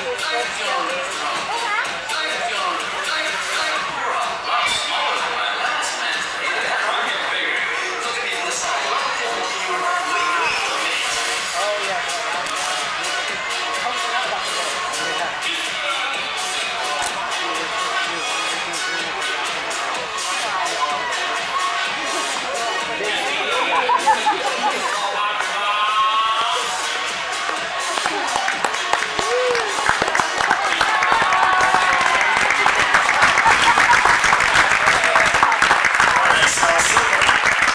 I'm Thank you.